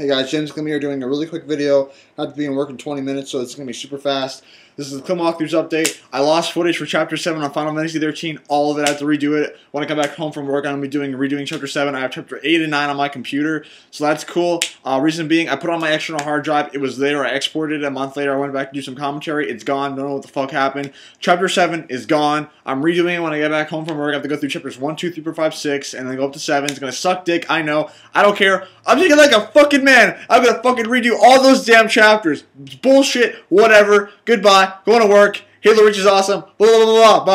Hey guys, James Klim here doing a really quick video. I have to be in work in 20 minutes, so it's going to be super fast. This is the Klim Walkthroughs update. I lost footage for Chapter 7 on Final Fantasy 13. All of it, I have to redo it. When I come back home from work, I'm going to be doing redoing Chapter 7. I have Chapter 8 and 9 on my computer, so that's cool. Uh, reason being, I put on my external hard drive. It was there. I exported it. A month later, I went back to do some commentary. It's gone. Don't know what the fuck happened. Chapter 7 is gone. I'm redoing it when I get back home from work. I have to go through Chapters 1, 2, 3, 4, 5, 6, and then go up to 7. It's going to suck dick. I know. I don't care. I'm thinking like a fucking man. I'm to fucking redo all those damn chapters. Bullshit. Whatever. Goodbye. Going to work. Halo Reach is awesome. Blah, blah, blah, blah. Bye.